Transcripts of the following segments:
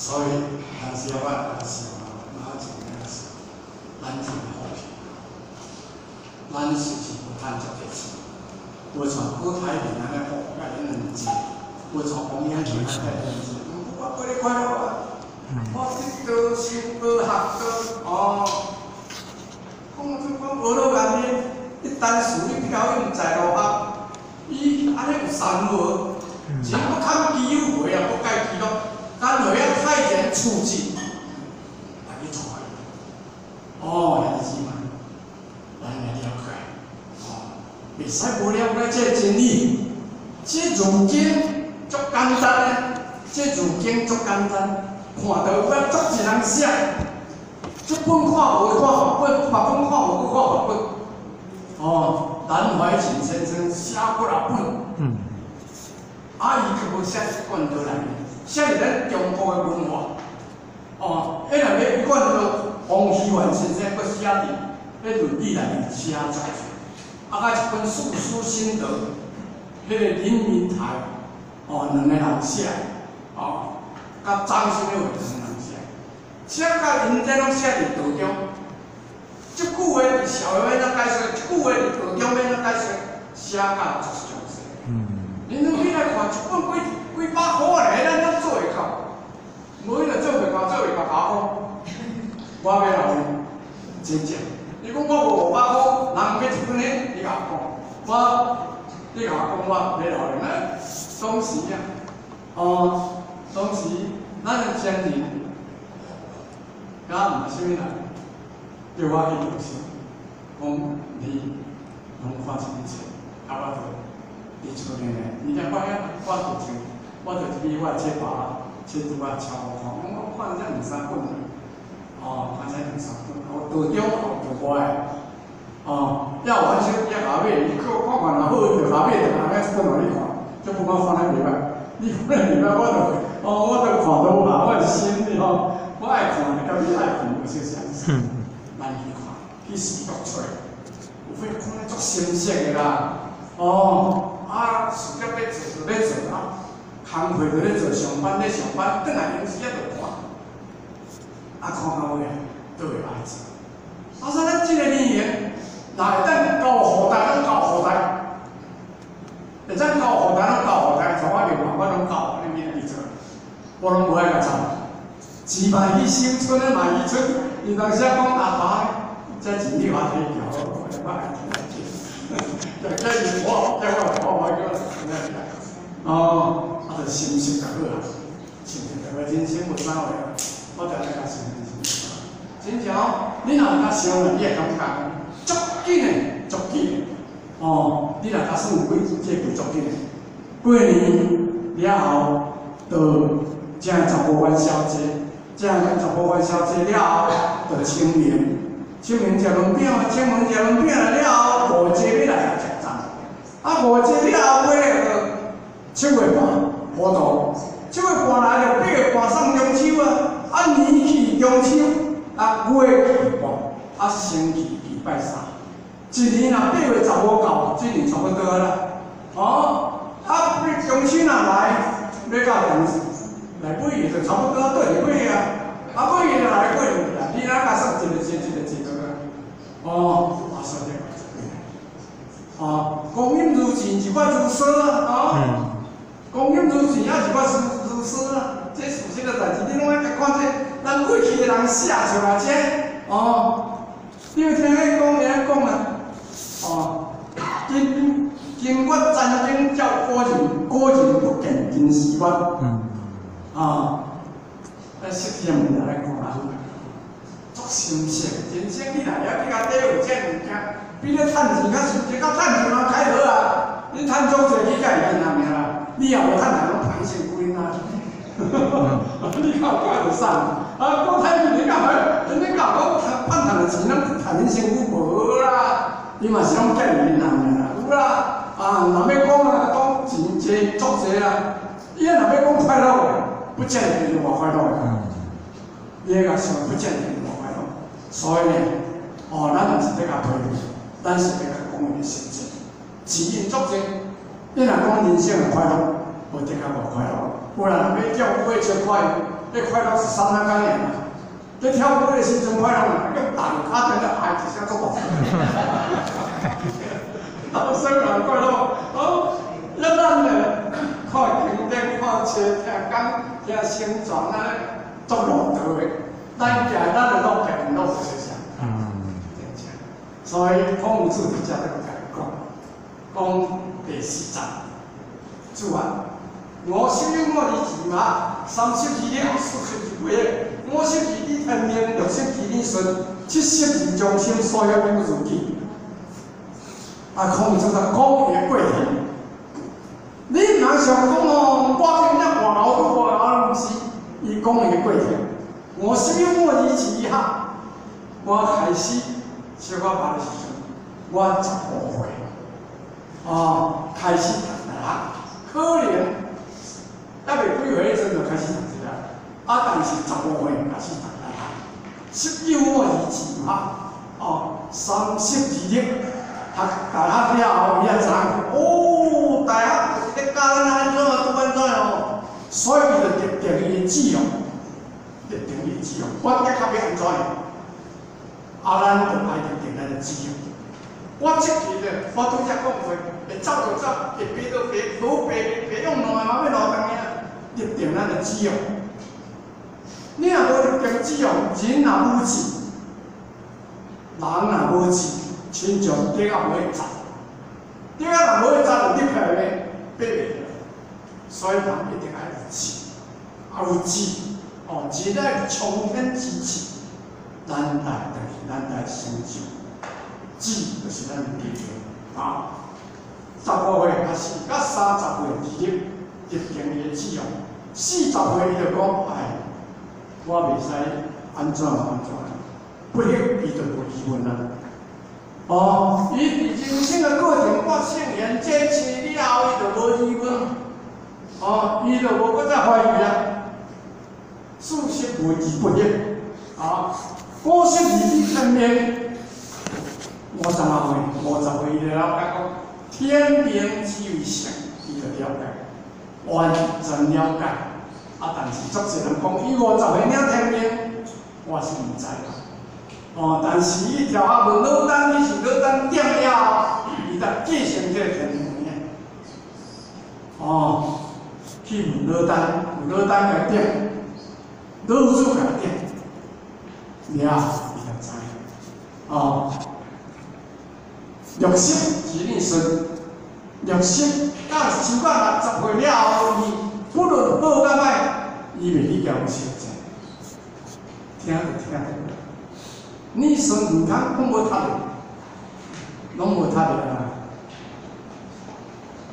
所以还是要我还是要拿钱来是咱天的好品，咱是是不贪这个钱，我从古太平那个好，那个人钱，我从红颜钱那个人钱，我过得快乐啊，我这个是不学的哦，讲这讲无老干的，一单数一漂用在路下，伊安尼有三无，钱不看基友会啊，不该记录。干会啊，太监处置，大家做下。哦，也是嘛，咱来了解。哦，袂使无了解这真理。这如今足简单的，这如今足简单。看到我足一人写，这本看无看法本，别本看无看法本。哦，南怀瑾先生写过了本。嗯。啊，伊却无写一贯倒来。写伫咱中国的文化，哦，迄两个一贯都王熙元先生搁写伫迄论语内面写出来，啊，甲一本《四书心得》，迄个林明台，哦，两个人写，哦，甲张先生两个人写，写甲因这拢写伫道中，即句话伫社会要怎解释？即句话伫道中要怎解释？写甲就是详细。嗯。恁拢起来看一本几几百块嘞，咱怎做会到？无伊就做袂到，做袂到假讲。我要留伊，真正。你讲我无五百块，人要一本嘞，你甲我讲，我，你甲我讲，我要留伊呢。当时啊，哦，当时咱的先人，甲毋是啥物人，叫我去读书，讲你拢花钱钱，啊我着，你厝边嘞，你若发现我读书。我就比我切把切拄啊超看，我看这两三本，哦，看这两三本，我多中后就乖，哦，要完全要下尾，你看看看若好就下尾就安尼转落去看，就不管放在里边，你放在里边我都，哦，我都看到嘛，我是心里哦，我爱看，甲你爱看有些相似，慢去看，去视觉出来，有非看得足新鲜的啦，哦，啊，视觉要做就要做啊。工课在咧做上班咧上班，转来有时也着看，啊看到尾都会爱做。啊，说咱即个语言，若会当教后代，拢教后代，会当教后代，拢教后代，从我入行我拢教，你明你做，我拢无爱甲插。钱嘛去收，村咧嘛去村，伊当时讲阿爸，这钱你话提交，我我爱听来听。这这是我，这我我我叫，哦。啊，就心实较好啊，心实较好，人生无啥话，我就来甲心实。真正哦，你若有甲想了，你会感觉足紧的，足紧的。哦，你若甲算几，这几足紧的。过年了后，到正十五元宵节，正十五元宵节了后，到清明，清明食龙饼，清明食龙饼了后，五节要来食粽。啊，五节了后尾个七月半。糊涂，即个搬来着，八月搬送中秋啊！啊，年去中秋，啊，月去搬，啊，星期礼拜三，一年啊，八月十五到，即年差不多啦。哦，啊，你中秋若来，你到人，来几月就差不多过几月啊？啊，几月就来过两日啊？你哪甲算一个节一个节个？哦，啊，算这个，哦，光阴如箭，一发如梭啊！啊。光阴如箭，也是我如如诗啊！这事实个代志，你拢爱甲看这，咱过去的人写出来这，哦，你有听伊讲，伊讲啊，哦，经经过战争叫个人，个人不见金丝瓜，嗯，啊，咱实际物件来讲啊，足新鲜，真正你若要去甲底有这物件，比你趁钱较实际，较趁钱嘛开好啊！你趁足济，你才会见人命啦。你也无趁人拢盘线归哪？你看怪得上啊！讲太平，你干嘛？人家讲讲赚赚赚的钱，咱赚恁辛苦无啦？你嘛是拢见人人啦，有啦啊！若要讲啊，讲钱钱足济啦，伊若要讲快乐的，不见得就无快乐啊。伊个想不见得就无快乐，所以呢，哦，咱毋是得甲推理，但是得甲讲伊个实质，钱因足济。你若讲人生的快乐，我的确无快乐。不然要叫过笑快，这快乐是三三干的。这跳舞的心真快乐，嘛打又看着那孩子像个宝。到生日快乐，哦，热浪的，看景点，看车，听讲，听宣传啊，做龙头的，咱家咱的都平平落实下。嗯，所以控制比较那个讲，讲第四站，做完。我十用我的钱嘛，三十几年四十几回。我十用你的恩面，六十几年顺，七十年忠心，三幺零个字记。啊，可以做到，可以过掉。你难上讲哦，我今天换好多换啊东西，你讲也过掉。我使用我的钱哈，我开始七八八的时候？我杂后悔。哦，开始谈啦，可怜。还未几岁时就开始读书啦。啊，但是十五岁开始读啦，十九我以前哈，哦，三十二日。啊，大学了后，伊也知，哦，大学在教咱安怎啊，拄安怎哦，所以伊就特定伊的志向，特定伊的志向，我较要安怎，啊，咱就爱特定咱的志向。我出去咧，我拄则讲过，会走就走，会爬就爬，无爬爬用两下嘛要两当呀，一定咱的志向。你若无特定志向，人若无志，人若无志。亲像底下无会。扎，底下若无会。扎，就跌起来咧，跌袂起来。所以人一定爱有志，有志哦，志在冲天之志，咱来就是咱来成就，志就是咱的力量啊。十五岁开始，到三十岁二日，就经伊的志向。四十岁伊就讲，哎，我袂使安怎安怎，不行伊就无疑问啦。哦，伊伫人生的过程，我圣言坚持了后，伊就无疑问，哦，伊就无搁再怀疑啊。事实为之不变，啊，五十二日天命，五十啊岁，五十岁伊就了解讲，天命之为性，伊就了解，完全了解。啊，但是作些人讲，伊五十岁了天命，我是毋知啦。哦，但是伊条啊问老等，伊是老等点了，伊才继承这个天命呢。哦，去问老等，问老等来点，老主来点，了，伊才知。哦，六十是你孙，六十到超过六十岁了后，伊不论报甲歹，伊袂去交钱债，听就听得。你说唔通讲无读的，拢无读的。啊！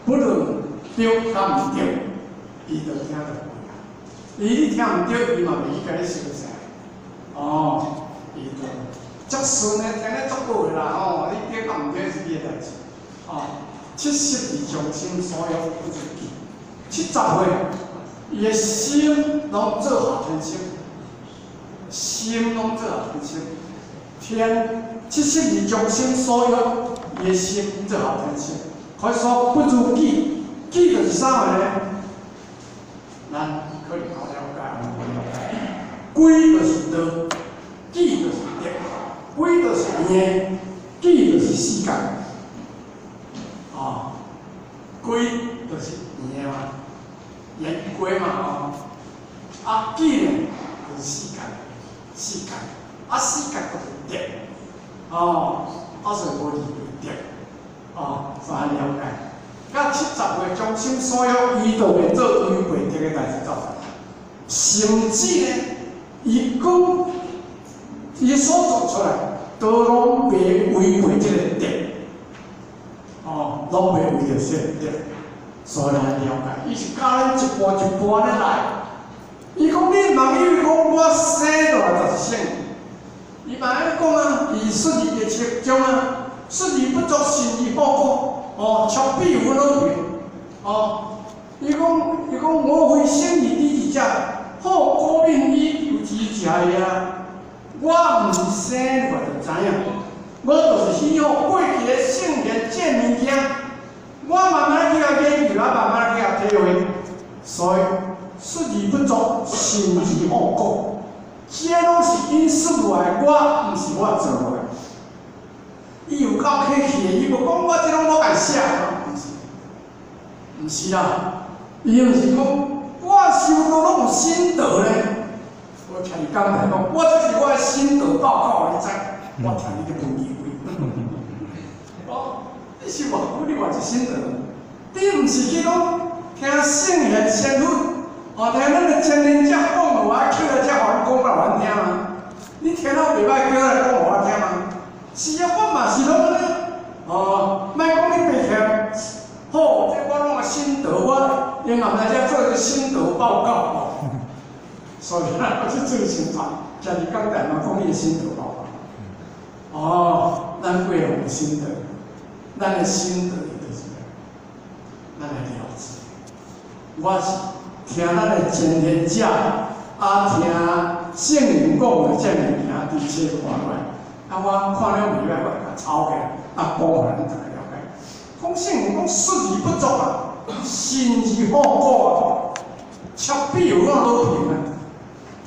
不论对甲毋对，伊都听得过啊。伊听毋对，伊嘛袂去甲你相信。哦，伊就足顺的，听得足好啦！哦，你对甲毋对是你的。代志。哦，七十二将心所有不足记，七十岁，伊的心拢做好天心，心拢做好天心。天七十二将心所有，也心做好天心。可以说不如己，己就是啥个呢？咱可以好了解。归就是道，记就是德。归就是念，记就是时间。啊，归就是念嘛，念归嘛哦。啊，记呢就是时间，时间。啊，时间就是。德哦，啊是无二德哦，安了解。甲七十岁将心所有，伊都会做违背这个代志造成。甚至呢，伊讲伊所做出来，都拢袂违背这个德哦，拢袂违着这个德，所以咱了解，伊是教咱一步一步咧来。伊讲你人以为讲我生落来就是圣。伊嘛安尼讲啊，以实力的切将啊，实力不足，心意报告，哦，枪毙无老平，哦，伊讲伊讲我非心意第一只，好可怜伊有几只呀？我毋是生我就知影，我就是希望过去的圣贤见物件，我慢慢去啊研究啊，慢慢去啊体会，所以说而不作，心而后果，这拢是因说来，我毋是我做来。伊有够客气，伊无讲我即拢我家写，毋是，毋是啦，伊毋是讲我修到拢有心得咧。我听你刚才讲，我这是我的心得报告，你知？我听你个不以为。哦，你是话鼓励我一心得，你毋是去讲听圣贤先祖，哦，听咱个前人家讲话，叫来遮话讲来难听吗？你听了袂歹，叫来讲我听吗？是啊，我嘛是拢咧，哦，莫讲你白听，好，这我拢个心得，我因后来家做一个心得报告。所以呢，我去做情况，叫你刚才嘛讲你心得报告。哦，咱贵有心得，咱的心得就是咱来了解。我是听咱的前天讲，啊听圣人讲的这物件，伫切看来，啊我看了袂歹，我甲抄起来，啊讲互咱大家了解。讲圣人讲说而不作啊，心而后果啊，切必有那多平啊。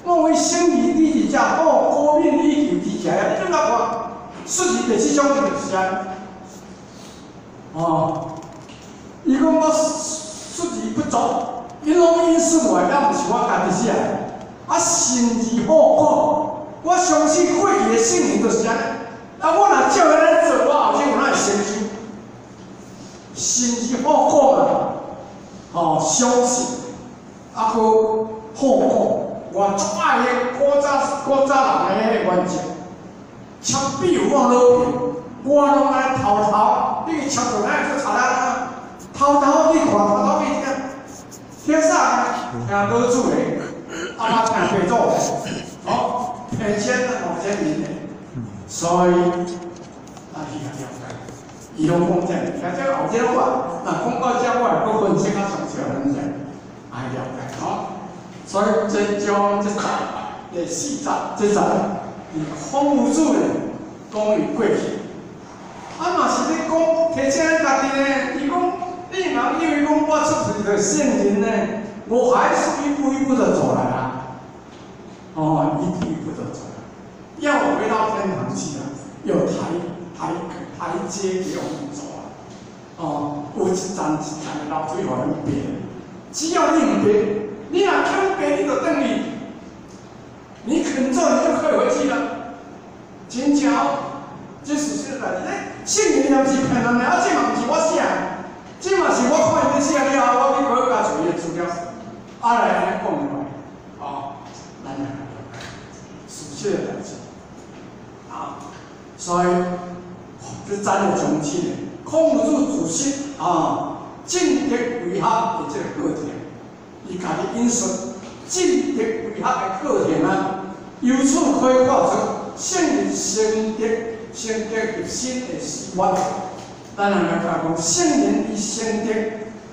我为生而立之者，哦，高面依求之者啊！你怎甲看？说而第四种就是安，哦，伊讲我说而不作，伊拢因说来，也毋是我家己写啊，心而后果，我相信过去的圣人就是安。啊，我若照安尼做，我后生有哪会成就？心而后果嘛，哦，相信，啊，搁后果。我最爱的古早古早人的迄个原则，切比有我老皮，我拢爱偷偷，你去切到哪去查啦？偷偷你看，偷偷去听，听啥？听老祖的，阿妈听白祖好，骗钱的两千年的，所以啊，伊也了解，伊拢讲这，听这后生话，那讲到这我来分析较详细分析，爱了解，哦。所以这将这章第四章这章，以空无助的讲于过去。啊嘛是咧讲提醒家己呢，伊讲你若以为讲我出自个圣人呢，我还是一步一步的走来啊。哦，一步一步的走来，要回到天堂去啊，有台台台阶给我们走。哦，有一站一站的老水往那边，只要你唔变。你若肯背，你就等于你肯做，你就可以回去了。真巧，这是实在。哎，信任也是骗人的，啊，这嘛不是我写，这嘛是我看伊写了后，我去国家做伊资料，啊来安尼讲落来，哦，咱来了解，事实的代志。啊，所以这咱的重庆控制主席啊，正德为合的这个课题。伊家己因素，正德为学的课程啊，由此可以看出圣人生德、生德入心的始源。当然来讲，圣人以生德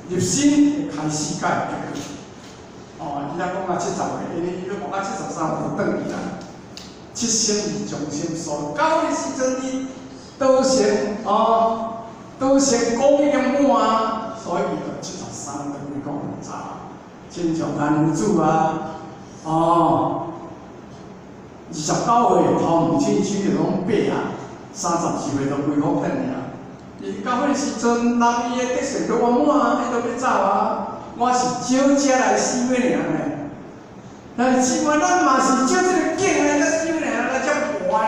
入心的开始改革。哦，伊来讲啊七十岁，因为伊要讲啊七十三岁等于啦。七心而中心所，到的时阵伊都先哦，都先讲一点啊，所以就七十三等于讲早。亲像安主啊，哦，二十九岁头母亲手就拢白啊，三十几岁都恢复等啊。伊到迄时阵，人伊的德性都完满，伊都要走啊。我是少食来死咩尔呢？但是即摆咱嘛是少这个劲来才死咩尔，来才活啊！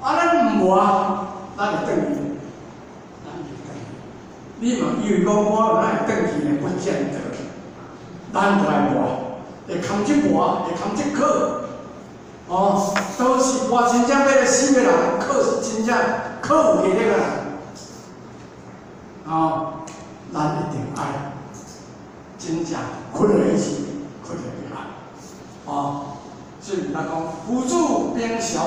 啊，咱唔活，咱就等于，咱就等于。你嘛以为讲我哪会等去呢？不见得。咱就来活，会扛这活，会扛一课，哦，都是我真正要来死的人，课是真正课有给那个人，哦，咱一定爱，真正困在一起，困在一起，啊，所以人讲，辅助兵强，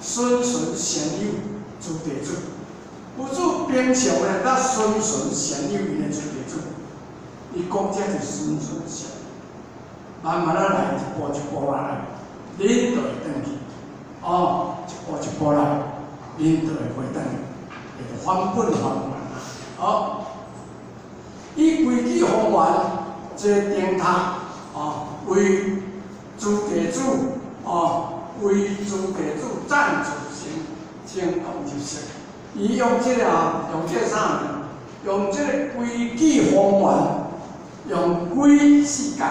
孙孙贤友，朱德主，辅助兵强呢，那孙孙贤友伊呢朱德主。伊讲这是顺顺性，慢慢啊来一步一步来，领导会转去，哦，一步一步来，恁就会回转去，会翻本还原啊！好，伊规矩还原，这灯塔哦，为诸家主哦，为诸家主赞助成成功入息。伊用这个啊，用这啥呢？用这个规矩方圆，用规世界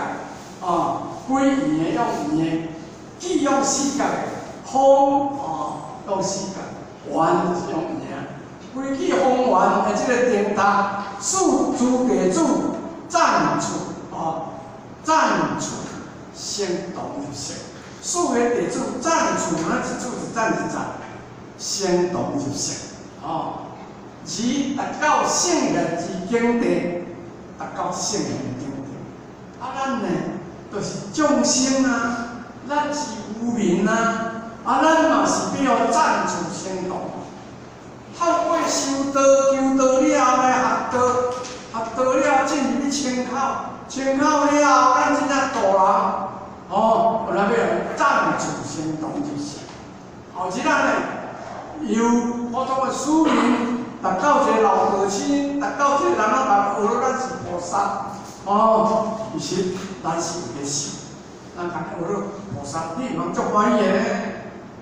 啊，规圆用圆的，矩用世界，方啊用世界，圆就是用圆。规矩方圆的这个灯塔，属诸家主赞助啊，赞助先动入息。属的地主赞助，哪一处是赞一赞？先动入息。哦，只达到圣人之境地，达到圣人境地。啊，咱呢，都是众生啊，咱是渔民啊，啊，咱嘛是必要暂住先动。透过修道，修道了来学道，学道了进入去参考，参考了后，咱真正大人，哦，咱要赞助先动就是。后一咱呢？由我通的市民，达到一个老百姓，达到一个人啊，达学了咱是菩萨，哦，其实咱是有个想，咱大家学了菩萨，你毋通足欢喜的，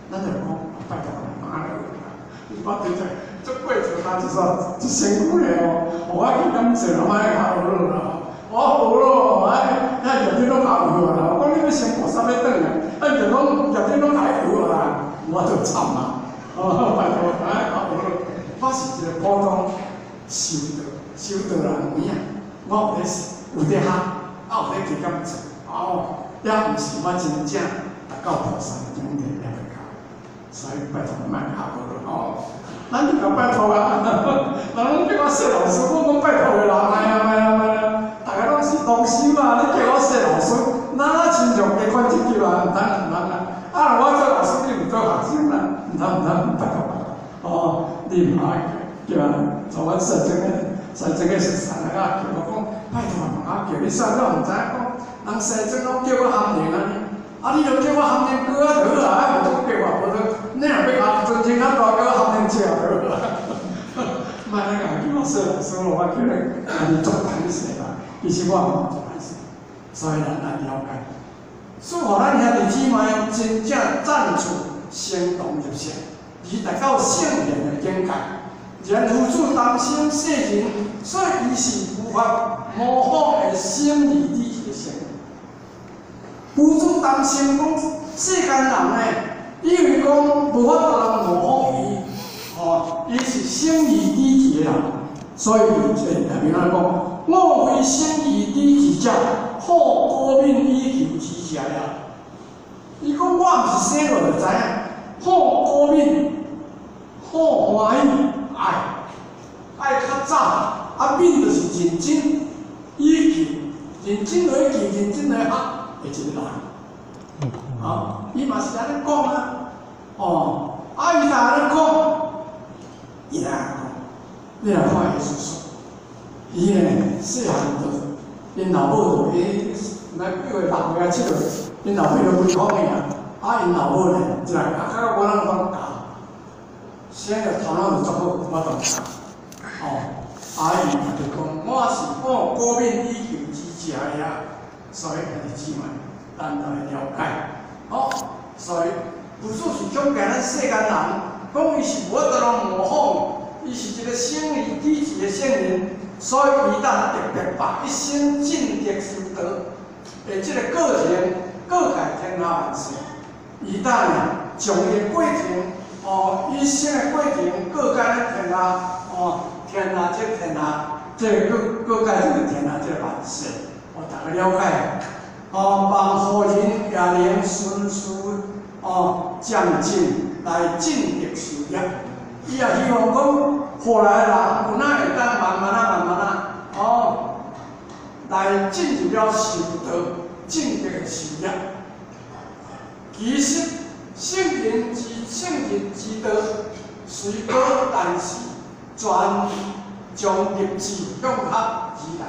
咱就讲拜托妈了，你把对在足过做咱就说足辛苦的哦，我去感谢了，买较学了啦，我学了，哎，那日日拢考学啦，我讲你要成菩萨要等啊，啊，就讲日日拢来学啦，我就惨啦。哦，拜托，哎，好，我我是一个普通修道修道人有影，我有咧有咧学，啊有咧去感受，哦，也毋是我真正达到菩萨的境界也未到，所以拜托莫学过咯，哦，咱就讲拜托啊，人叫我说老师，我讲拜托的啦，哎呀，哎呀，哎呀，大家拢是同修嘛，你叫我说老师，哪亲像加款一句啊，唔通唔通啊，我做老师，你唔做学生啦。唔得唔通唔拜托哦，你唔爱叫啊？做阮神真个，神真个是神啊！叫我讲拜托啊！叫你算我唔知讲，人神真拢叫我含念啊！啊，你又叫我含念歌啊？好啊，无做叫我，无做，你若要含尊称啊，大叫我含念笑好啊！莫那个叫我说说我叫你含念做歹势啦，其实我唔做歹势，所以咱来了解，说互咱兄弟姊妹真正赞助。先动入息，以达到圣人的境界。然付出当心世人，所以伊是无法模仿的心理底气的圣人。付出当心讲世间人呢，因为讲无法度人模仿伊，哦，伊是心理底气的人，所以伊就下面来讲：我为心理底气者，好高明以求之者呀。伊讲我毋是生落就知影。好高明，好欢喜，爱爱较早，啊，面就是认真，以前认真来记，认真来学，会真难。啊，伊嘛是安尼讲啊，哦，啊，伊若安尼讲，伊来讲，你来看伊叔叔，伊呢细汉就，因老母就伊来叫伊六岁啊七，因老母就会讲伊啊。啊！因老母呢，就来啊，看到我那么教，现在头脑就足好，我同教。哦，阿姨就讲，我是我高明以求之者呀，所以家己姊妹，咱来了解。哦，所以不说是讲给咱世间人，讲伊是无得人模仿，伊是一个心理底气的圣人，所以伊当特别把一生尽力修德，诶，这个个性各改天下万事。伊当将个过程，哦，一生的过程，各界咧天下，哦，天下即天下，即各各界即个天下即个万事，我大概了解，哦，帮后人也能迅速，哦，将进来进入修业，伊也希望讲，后来人有哪会当慢慢啊，慢慢啊，哦，来进入了修道，进入修业。其实圣人之圣人之道虽高，但是全将立志向合而来。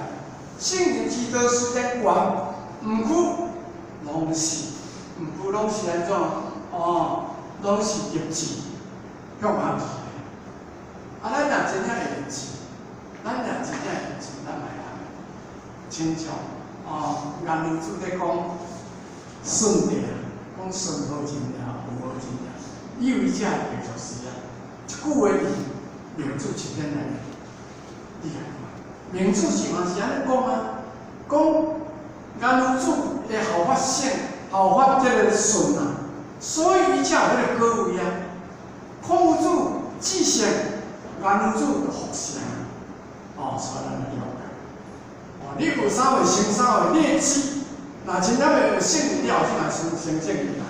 圣人之道虽然高，毋过拢是毋过拢是安怎？哦，拢是立志向合而来。啊，咱若真正会立志，咱若真正会立志，咱来啊，亲像哦，颜如主在讲顺德，讲顺好钱了，有好钱了，以为这会继续是啊。一句话是名主七天来，厉害嘛？名主是嘛是安尼讲啊，讲颜如主会好发性，好发这个顺啊，所以伊才有迄个高位啊。孔主至善，颜如主就服善，哦，所以咱了解。哦，你有三位生三位，你知，那真正要有性了，就来生生正义啦。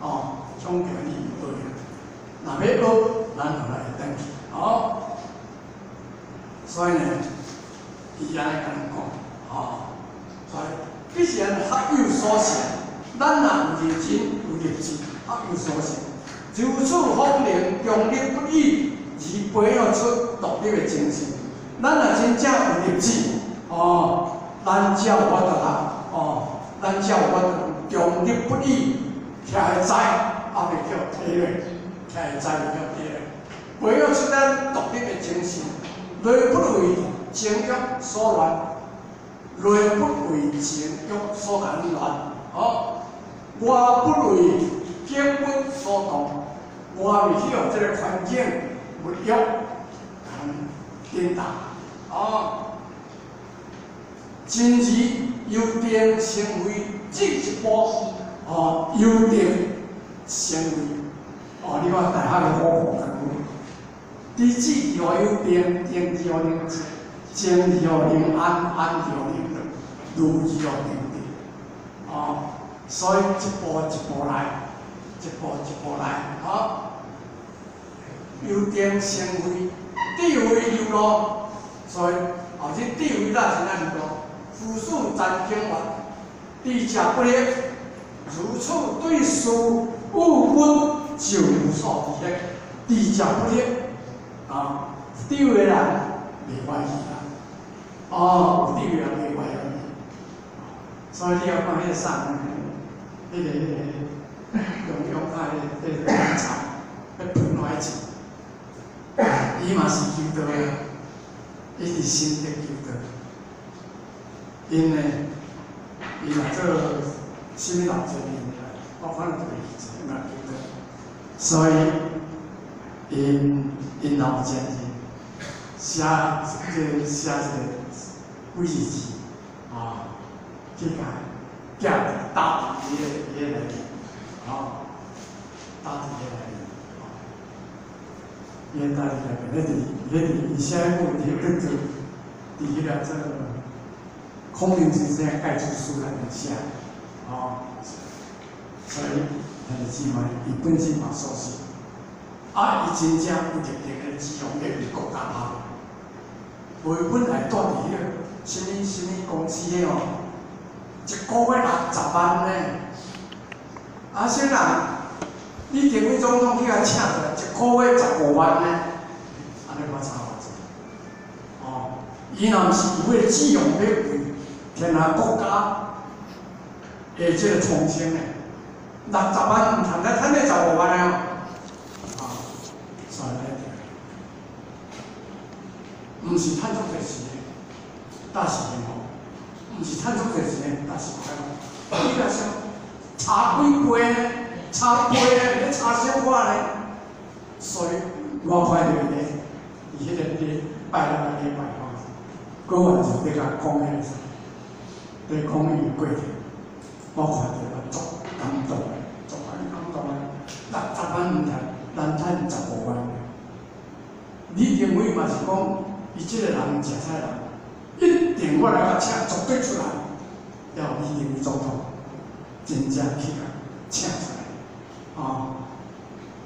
哦，总叫你学呀。那要学，咱就来等去。哦，所以呢，伊安尼甲咱讲，哦，所以必然学有所成，咱若有认真有立志，学有所成。就此方能强力不移，而培养出独立的精神。咱若真正有立志。哦，咱只有法度啦，哦，咱只有法度，强力不移，徛会知，也袂叫低咧，徛会知袂叫低咧。培养出咱独立的精神，内不为情欲所乱，内不为情欲所感乱，哦，外不为根本所动，外面许这个环境物欲很颠倒，哦。今日优点成为进一步，哦，优点成为，哦，你看大家的好好干部，第几条有点，点条零七，前条零安，安条零六，路条零点，啊，所以一步一步来，一步一步来，好，有点成为地位优咯，所以后日地位哪是哪里多？夫数占天王，地价不劣，如此对数物分就无所比的，地价不劣啊，地位啦没关系啦，哦，地位人没关系，所以你要看迄个上，迄个迄个用用啊，迄个那个茶，那盆来钱，伊嘛是求得啊，伊是心得求得。因呢，伊来做什么老师呢？我反正就会记，应该对不对？所以，因因老先生写这写这个位置啊，这个叫大体的也来啊，大体也来啊，也大体来，那里那里下一步你跟着第一了这个。空瓶子这样盖出书来写，哦，所以他的计划以本计划所写，啊，伊真正有特定的志向，要为国家好。为本来住伫个什么什么公司的哦，一个月六十万呢，啊，先生，你田委总统去甲请来，一个月十五万呢，安尼我差好多。哦，伊若毋是有迄个志向要为。天下国家诶，即个重庆诶，六十万唔通得，趁你十五万啊！啊，所以咧，毋是趁足侪钱，但是吼，毋是趁足侪钱，但是快乐。你若想差几倍呢？差倍呢？你差小可呢？所以我快乐咧，伊迄个咧拜六个礼拜吼，过完就比较讲诶。对公益过程，我看着个足感动的，足很感动的。六十万唔赚，咱赚十五万。你认为嘛是讲，伊即个人食菜人，一定我来甲请绝对出来，要你认为总统真正去甲请出来，啊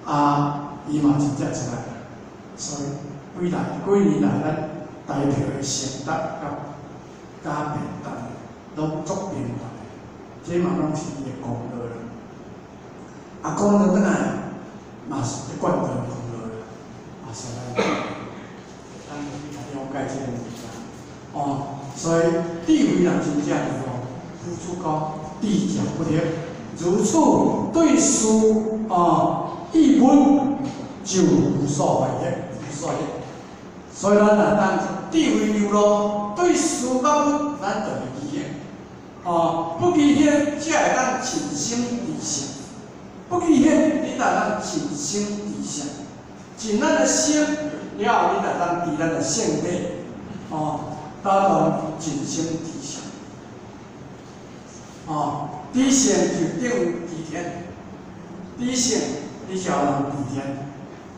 啊，伊嘛真正出来，所以几来几年来咱代表的承担甲加平担。拢足平凡，这嘛拢是伊的功劳啦。啊，功劳转来，嘛是一贯的功劳啦。啊，所以，咱要了解这个物件。哦，所以地位人真正是讲，付出高，地价不跌。如此对事啊，一本就无所谓的，无所谓。所以咱若当地位有咯，对事甲本，咱就会记诶。哦，不记血，才会当尽心而行。不记血，你才当尽心而行。尽咱的心了，你才当伫咱的性内，哦，达到尽心而行。哦，知性就等于治天，知性你就能治天。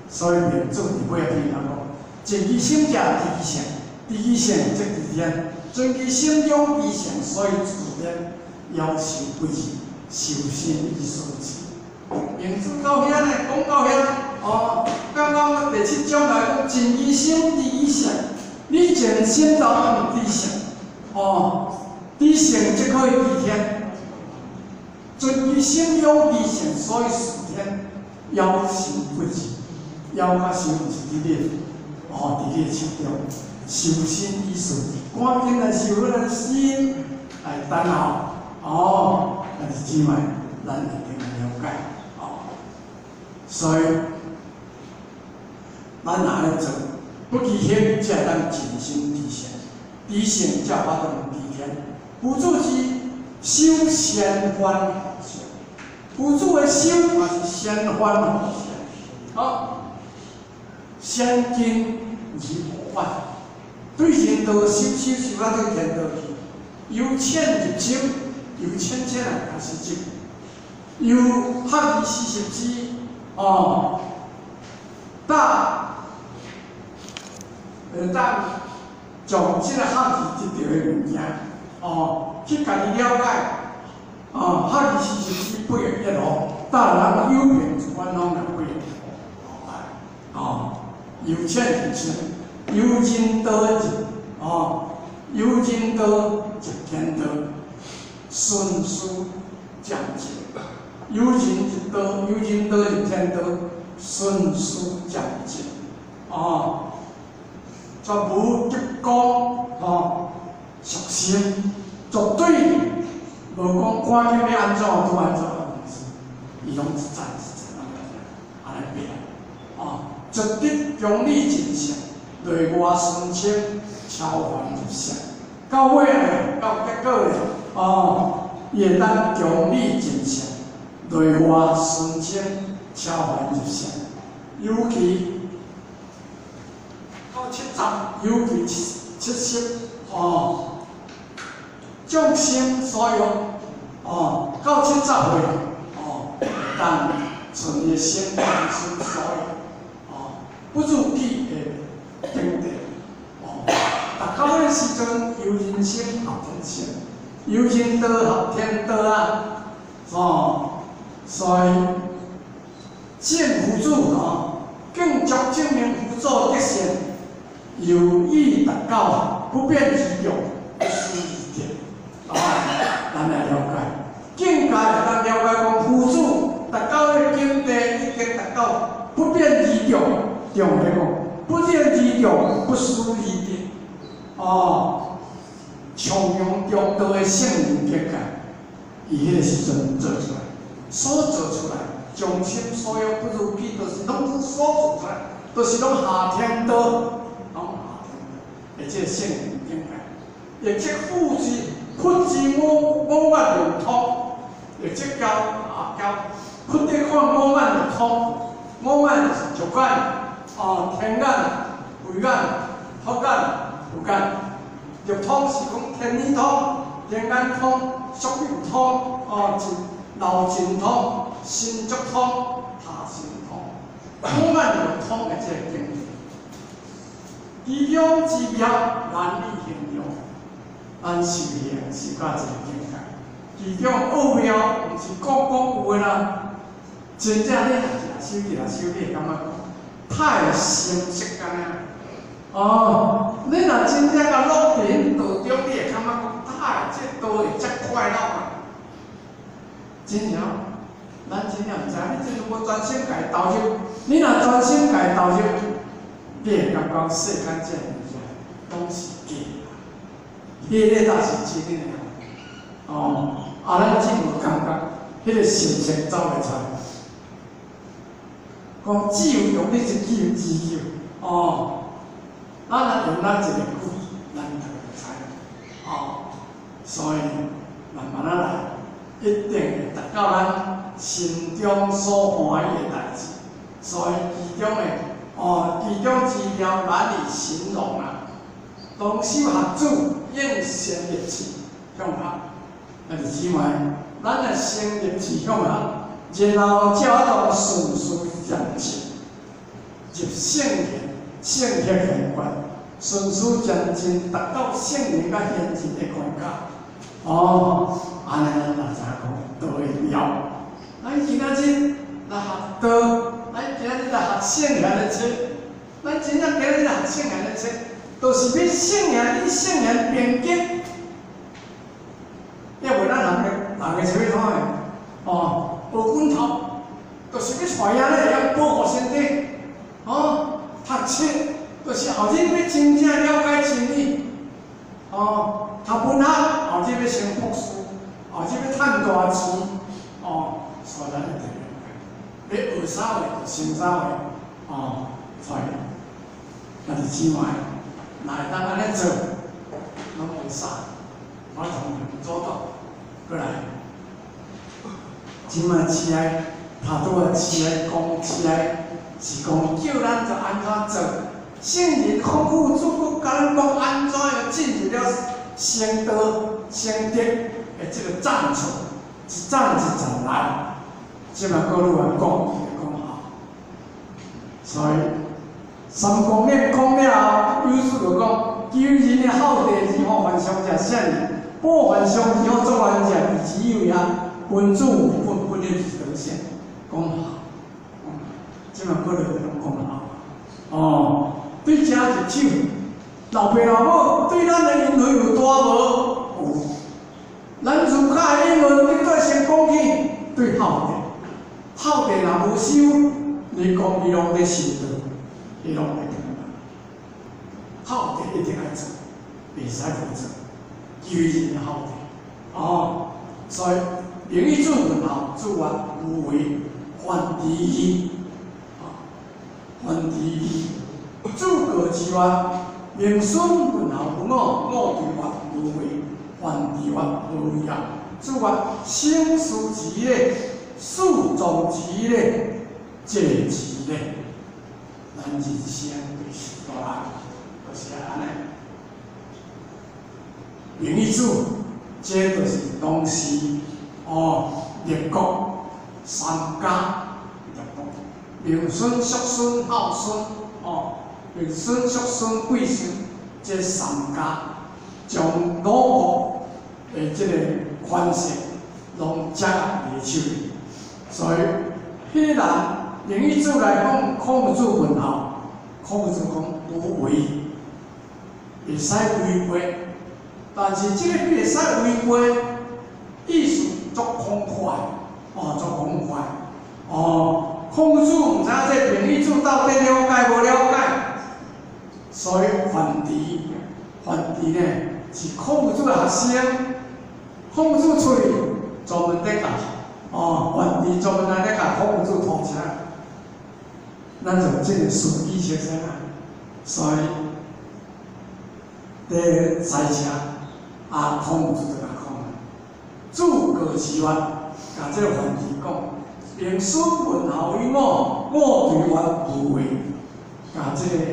所以民主伫尾边讲，尽其心者知性，知性则治天。存其心中底线，所以自然要求规矩，修身以素质。名字到遐呢，讲到遐哦，刚刚第七章来讲，尽其心理想，你尽心就能理想，哦，底线就可以治天。存其心中理想，所以自然要求规矩，要求修自己哦，伫个心中修身以素。关键来是咱心来等候，哦，但是只卖咱一定要了解，哦，所以咱哪要做？不积欠，才当尽心提现，提现才发动提天。辅助是修仙观，辅助的修也是仙观，好，仙经而无法。对人道修修修啊，对人道去，由浅入深，由浅浅啊开始进，由学四十字哦，到呃到从这个学习这条的物件。哦，去家己了解哦，学四十字不一一路，到人有病关拢来不一哦，由浅入深。有仁道的哦，有仁道就天道，顺书讲解；有仁道，有仁道就天道，顺书讲解。哦，绝无一讲哦，属性绝对无讲关键要安怎都安怎，伊拢是暂时这样安尼变，哦，绝对用力真相。内外顺清，超凡入圣。到尾呢，到结果呢，哦，也当强力真相，内外顺清，超凡入圣。尤其到七十，尤其七七十，哦，众生所有，哦，到七十岁，哦，当存一心众生所有，哦，不如地的。顶点哦，大到的时阵由人生合天性，由人道合天道啊，哦，所以见辅助哦，更加证明辅助德性有益达到不变之用，咱来了解，更加咱了解讲辅助达到的境界已经达到不变之用，用迄个。不变之用，不输一点。哦，从用中道的圣人境界，伊迄个时阵做出来，所做出来，众生所有不如意，都是拢是所做出来，都是拢下天道，拢下天道，而且圣人境界，而且复之复之我我万流通，而且叫啊叫复的看我万流通，我万是就干。哦，天眼、慧眼、福眼、福眼，入通是讲天理通、天眼通、属灵通、哦，脑筋通、心足通、下心通，五眼入通的这个境界。其中之妙难以形容，按修行是甲这个境界。其中奥妙毋是个个有的啦，真正你行起来、修起来、修起来，感觉？太深色干哦，你若真正甲落伫道中，你会感觉讲太这道会遮快乐啊！真正，咱真正毋知，你真正无专心家投入，你若专心家投入，你会感觉世间这物件拢是假，迄个才是真诶。哦，啊，咱真有感觉，迄个神仙走袂出。来。讲只有用你只有只有哦，咱来用咱一个句，咱就会知哦。所以慢慢啊来，一定会达到咱心中所欢喜的代志。所以其中诶哦，其中一条难以形容啊。同修合主，应成立志向下，那是姊妹，咱的成立志向下，然后才到顺序渐进，入圣贤、圣贤现观，顺序渐进，达到圣贤甲贤智的关卡。哦，安尼咱大家讲都会了。咱今仔日来学道，咱今仔日来学圣贤的册，咱真正今日来学圣贤的册。都是要圣言，以圣言辩解，要为咱人个人个社会通诶，哦，保本头，都是要传下咧，要保护身体，哦，读书，都是后日要真正了解真理，哦，读文学，后日要先博士，后日要赚大钱，哦，所以咱一定要学啥个，就先啥个，哦，所以，那是起码。哪会当安尼做？拢会使，我同做到过来。今晚起来，他拄啊起来讲起来，是讲叫咱就安怎走？圣人康复主骨，甲咱讲安怎要进入了圣道、圣德的这个战场，一战一战来。即卖各路人讲，讲好，所以。三方面讲了后，有事就讲，救人的好地是好还乡者善人，不还乡是好做人者，只有呀君主分分的德性，讲好，即嘛可能会讲好。哦，对家是手，老爸老母对咱的因缘有大无？有。咱自家的因缘顶多先讲起对好地，好地若无修，你讲伊拢在修道。伊拢会听嘛，好的一定爱做，袂使不做，救人的好的，哦，所以名义做文好，做啊无为，还第一，啊，还第一，诸葛之外，名孙文好不我，我对还无为，还第还无为啊，做啊生死之类，树种之类，借之类。咱人生就是多啦，就是安尼。名义主，这就是当时哦，列国三家列国，名孙、叔孙、孝孙哦，名孙、叔孙、贵孙，这三家将老国的这个权势拢掌握伫手里，所以迄人。名义主来讲，控制文号，控制讲无为，会使违规，但是这个会使违规，意思足空快，哦，足空快，哦，控制毋知影这名义主到底了解无了解，所以反敌，反敌呢是控制学生，控制出去专门在教，哦，反敌专门来咧教控制同学。咱就即个书记先生啊，所以在赛车啊，控制这个控，诸葛之外，甲这个环题讲，名孙文豪与我，我对我无为，甲这个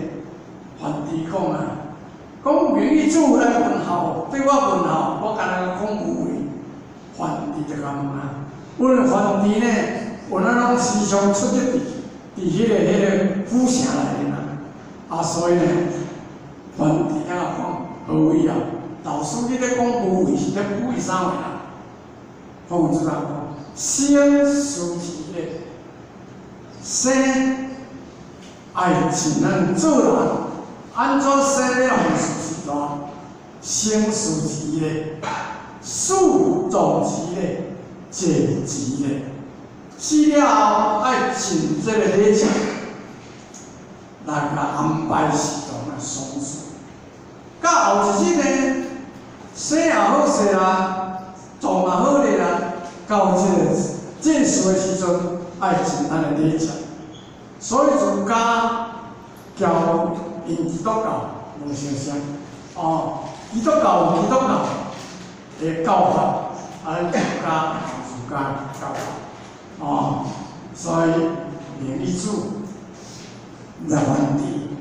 环题讲啊，讲名义主来文豪，对我文豪，我甲人讲无为，环题就咁啊，阮皇帝呢，我那拢时常出一滴。伫迄个迄个府城内面啊，啊，所以呢，反伫遐讲何为啊？老师你咧讲无为是咧为啥物啊？我知道，先书记咧，先爱只能做人，安怎生了书记咯？先书记咧，树种子咧，结子咧。死了后爱尽这个礼节，来甲安排适当的丧事。到后一日呢，生也好势啦，葬也好咧啦，到这个正事的时阵爱尽安尼礼节。所以从家教因基督教无相像，哦，基督教有基督教的教法，啊，儒家儒家教哦，所以名利主在反地，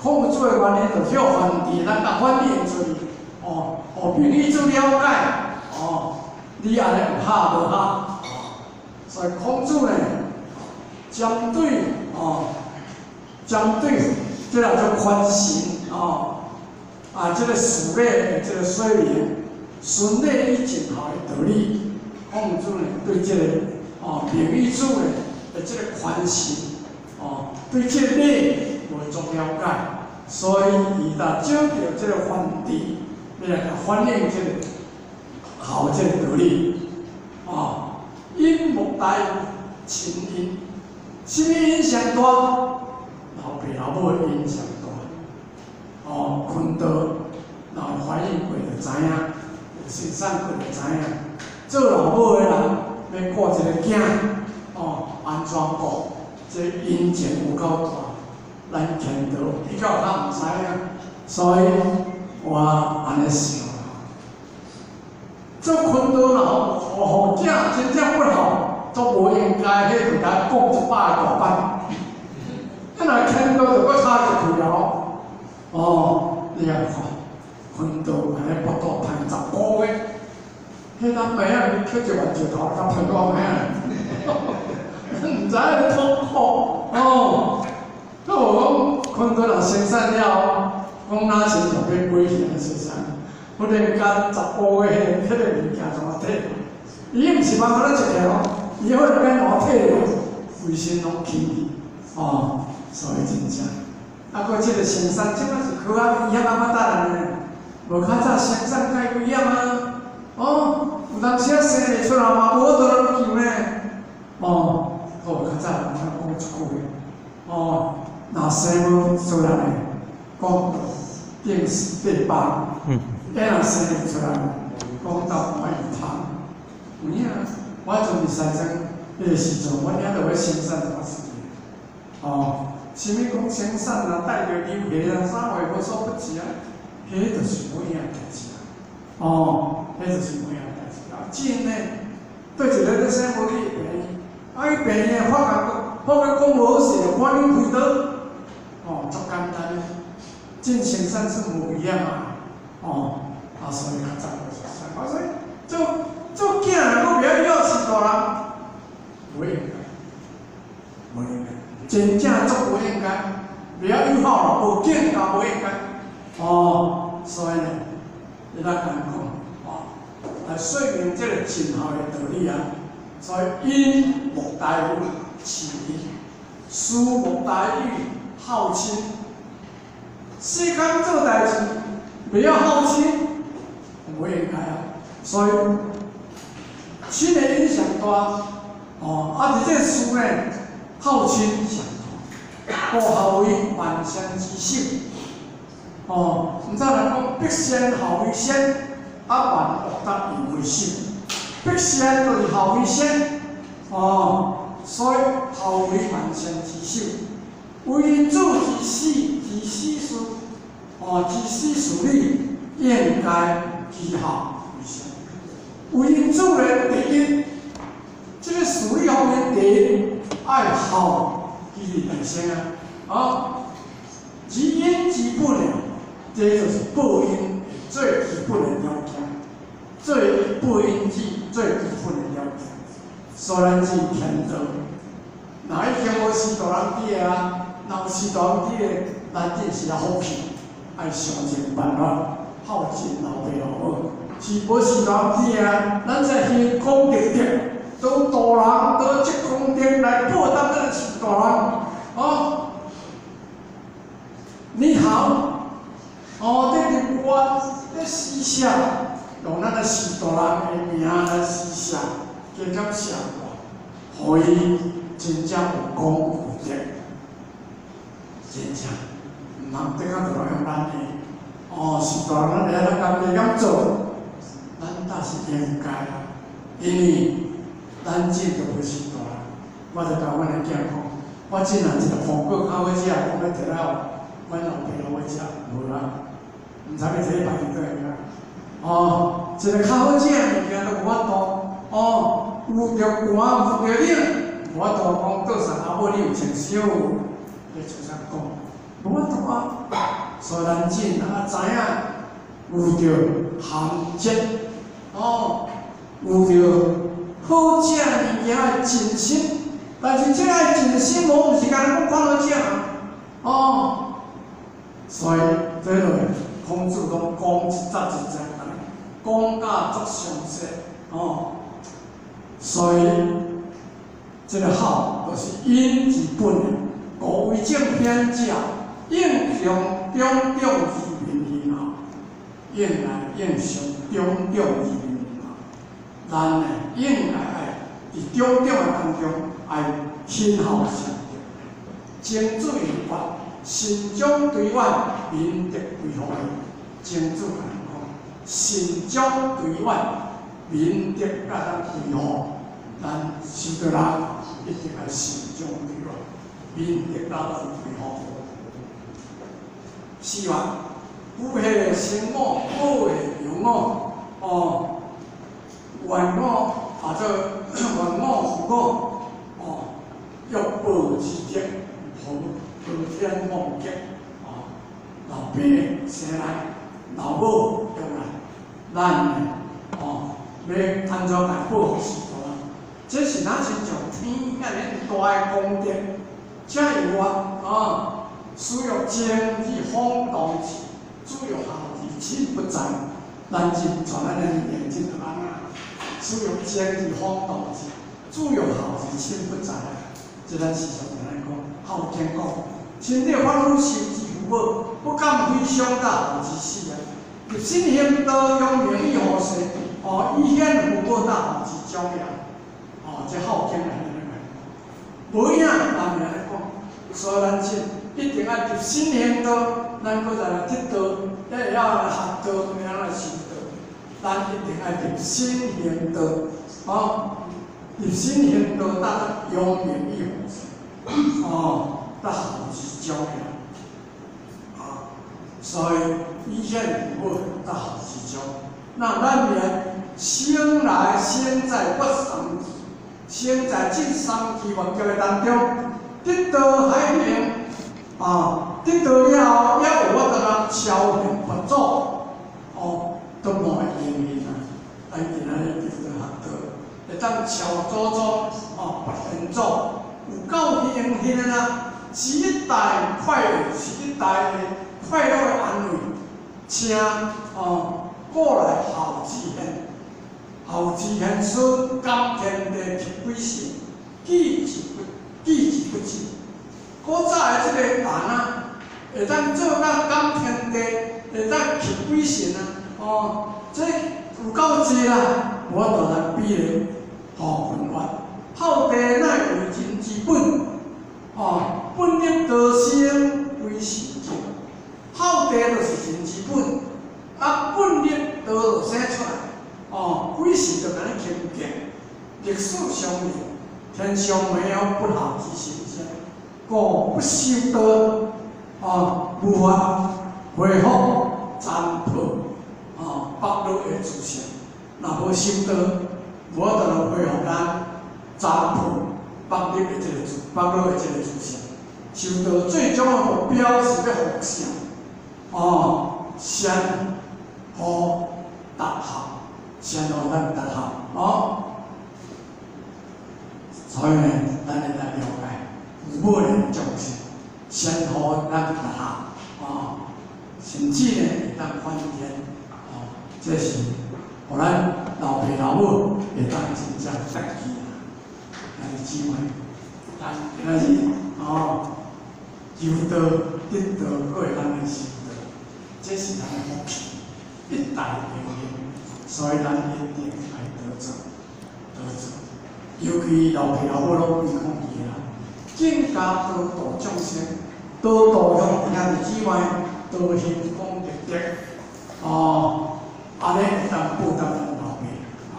控制的原因就叫反地，咱甲反地做哦，哦，名利主了解哦，你安尼有拍无拍？所以控制呢，相对哦，相对这叫做宽心哦。啊，这个事业，这个水平，顺利以前好的道理，控制呢对这个哦名利主呢的这个关系，哦对这个利有重了解，所以伊达照着这个反地，来反映这个好这个道理，哦因莫大情因，什么影响大？老爸老母影响。哦，坤道，然后怀孕过就知影，生产过就知影。做老母的人要顾一个囝，安怎顾？这因情有够大，咱见到比较较毋知影，所以我安尼想做坤道然后好囝真正不好，都无应该去给他讲一百个班。咱若见到就搁差一去了。哦，你啊看，看到安尼不到赚十个月，迄咱妹仔你捡一万石头，才赚多少钱？毋知影痛苦哦。那我讲，看到人生产了，讲哪钱就变几钱生产，忽然间十个月，迄个物件怎么退？伊毋是万块一条，伊忽然间哪退了？卫生拢起，哦，所以真正。啊，过即个生产，即摆是科学危险啊，么大人呢？无较早生产介危险啊！哦，有当时啊生袂出来嘛，无多人救呢。哦，好较早人讲一句话，哦，若生无出来，讲定死八百。嗯。假若生会出来，讲到买鱼汤。有影，我从二三岁迄个时阵，我领到要生产一段时间。哦。什么讲生产啊，带着流血啊，啥话无所不及啊，迄就是每样代志啊。哦，迄就是每样代志啊。真呢，对一个咧生无哩病，啊伊病呢，发觉发觉讲无好势，赶紧开刀。哦，足简单，进生产是无一样啊。哦，啊所以较早个是生，啊所以做做囝啊，我不要要死大人，不应该，不应该。真正做不应该，不要又好了，无见也不应该。哦，所以呢，你来看看，哦，来说明这个真好的道理啊。所以因莫大于亲，事莫大于好亲。世间做代志，不要好亲，不应该啊。所以亲的影响大，哦，啊，伫这书呢。好亲相同，好孝为万善之首。哦，毋知人讲必先孝为先，啊万恶得以为首。必先就是孝为先，哦，所以孝为万善之首。为人主之死，之死事，哦，之死事理，应该之孝为先。为人主的第一，这个事理后面第一。爱好其本身啊，啊，即因即不了，这就是报应最基本的要件，最不因即最基本的要件。虽然是天道，哪一天我是大人啲啊？那是大人啲的，咱定是好气，爱想尽办法，孝敬老爸老母。是无是大人啲啊？咱在天空顶顶。都大人都积功德来报答这个大人，哦，你好，哦，这个我这思想用咱个是大人的名来思想，加减想可以真正有功有德，真正唔通顶下就用咱的，哦，是大人来咱甘地咁做，咱但是应该，因为。咱这都不是大，我就甲阮的囝讲，我真啊一个红果烤伙食，讲要摕了，阮老爸老伙食，无啦，毋知要摕去排队个。哦，一个烤伙食物件都有法度，哦有着寒，有着冷，我都讲过上阿母你有穿小裤，你就啥讲？我都啊，所以咱真啊知影有着寒热，哦，有着好食物件的真心，但是这个真心无毋是干咱看好食啊，哦，所以这个孔子讲讲一则一则，讲甲足详细，哦。所以，这个孝就是因之本，故为正偏教，应向中中之民而好，应来应向中中之民而好。咱呢，应来爱伫中中的当中爱亲好相待，精注于法，心中对外民德为何？精注来讲，心中对外。民德甲咱维护，咱修道人一定要慎重对待。民德甲咱维护，希望福气的生活，好的养我，哦，愿我或者愿我福我，哦，欲报之德，好报天望德，哦，老爸生来，老母养来，咱。要安怎来保护士大？这是咱亲像天遐尼大的功德，这有啊啊，需要精力放动起，主要效益尽不在，咱人传咱的眼睛的人啊，需要精力放动起，主要效益尽不在。这咱时常来讲，好听讲，身体发肤受之父母，不敢非伤大之死啊！一心行道，用名义何事？哦，以前父母大好之教养，哦，这后天来来来，不一样，当然来讲，所以咱是一定要入心行道，咱搁再来得道，也要学道，也要修道，咱一定要入心行道，哦，入心行道，得永远义何哦，大好之教养，啊，所以以前父母大好之教，那咱年。生来生在不三，生在这三期佛教的当中，得到海明啊，得到以后，也有我得人超明佛祖，哦，都无会因缘啊，但今仔日得道学道，会当超祖祖，哦，佛天祖，有够幸幸啊，是一代快乐，是一代快乐的安慰，请哦过来好之恩。后之贤孙，甘天地铁鬼神，记之不记之不尽。古早的这个人啊，会当做到甘天地，会当铁鬼神啊，哦，这有够济啦！我都来比咧，好文化。好地乃为人之本，哦，本立道生为神宗。好地就是人之本，啊，本立道就生出来。哦，鬼神就甲你听见，历史上面天上没有不好之现象，故不修道，哦，无法恢复残破，哦，北路的祖先，若无修道，无得能恢复咱残破北路的这个祖，北路的这个祖先。修道最终的目标是要复啥？哦，先。好达好。先让咱达好，哦，所以呢，咱来了解父母的重视，先好咱达好，哦，甚至呢，会当翻天，哦，这是互咱老爸老母会当真正得意啊，来机会，但但是哦，求道得道，各会当来修道，这是咱的，一代一代。所以咱一定爱得着，得着。尤其老爸老母拢健康伊啦，更加多度众生，多度用人之外，多行功德德。哦，安尼会当报答咱老爸好，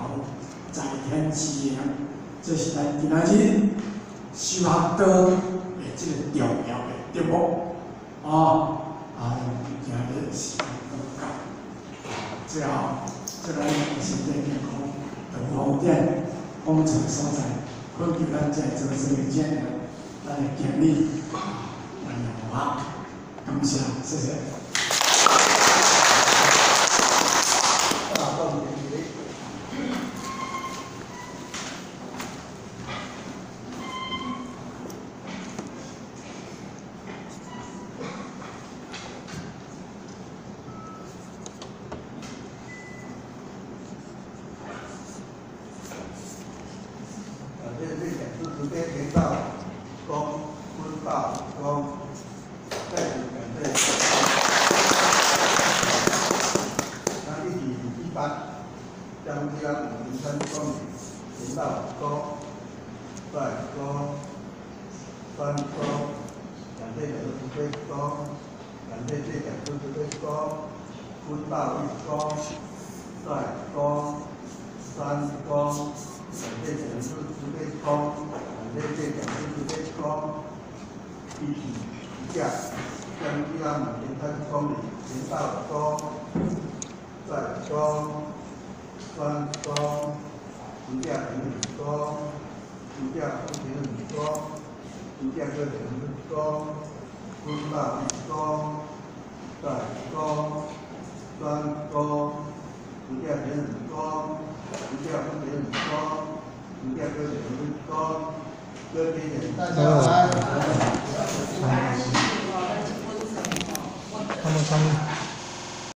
在天之灵，这是咱今仔日修学道的这个重要的节目。哦，啊，今日是讲最后。这个是我们的身体健康的光电工程所在各地方建个是有监督的大家尽力啊大家啊感谢谢谢